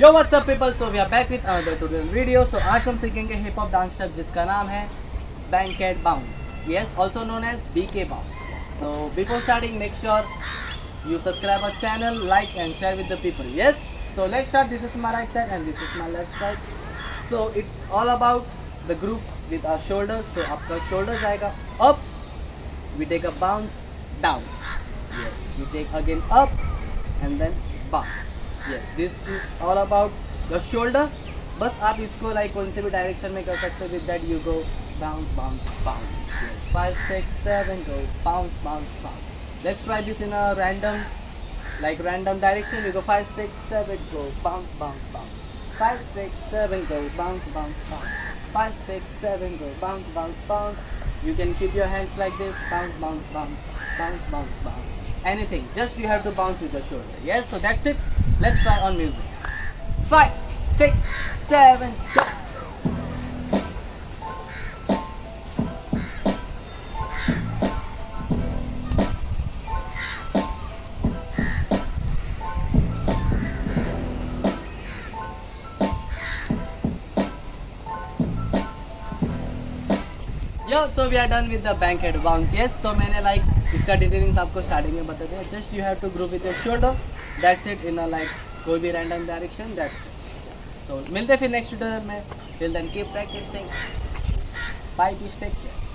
Yo what's up people so we are back with another tutorial video so आज हम सीखेंगे hip hop dance step जिसका नाम है Bankhead bounce yes also known as BK bounce so before starting make sure you subscribe our channel like and share with the people yes so let's start this is my right side and this is my left side so it's all about the group with our shoulders so आपका shoulder जाएगा up we take a bounce down yes we take again up and then bounce yes this is all about your shoulder बस आप इसको like कौन से भी direction में कर सकते हो with that you go bounce bounce bounce yes five six seven go bounce bounce bounce let's try this in a random like random direction we go five six seven go bounce bounce bounce five six seven go bounce bounce bounce five six seven go bounce bounce bounce you can keep your hands like this bounce bounce bounce bounce bounce bounce anything just you have to bounce with your shoulder yes so that's it let's try on music. Five six seven go yo so we are done with the bank head bounce yes तो मैंने like like, इसका detailings आपको starting में बता दिया just you have to grow with your shoulder that's it in a like कोई भी random direction that's so मिलते फिर नेक्स्ट ट्यूटोरियल में. Till then keep practicing bye please take care